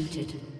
executed.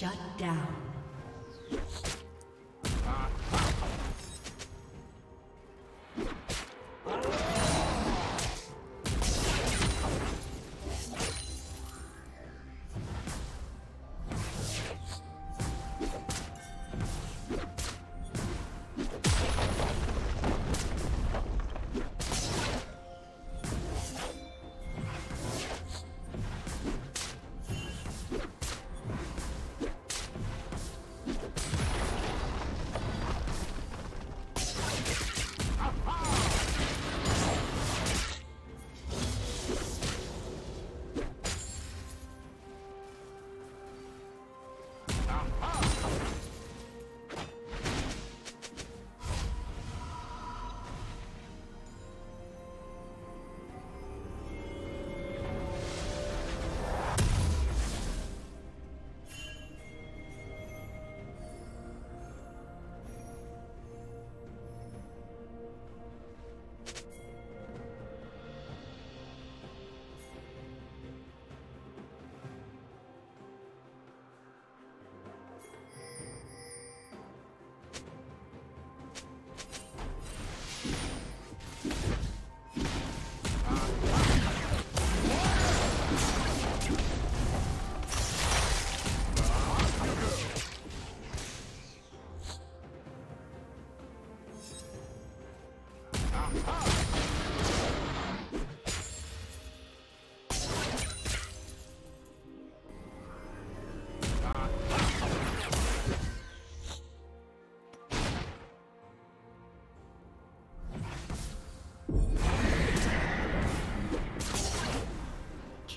Down.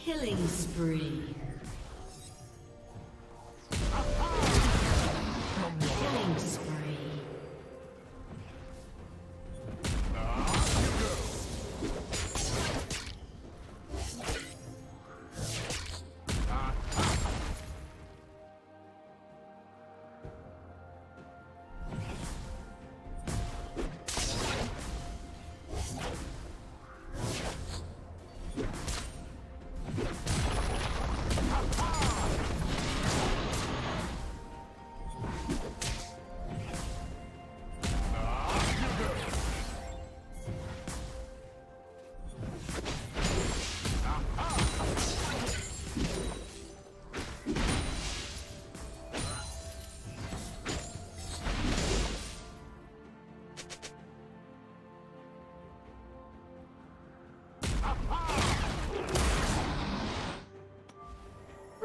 Killing spree.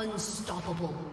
Unstoppable.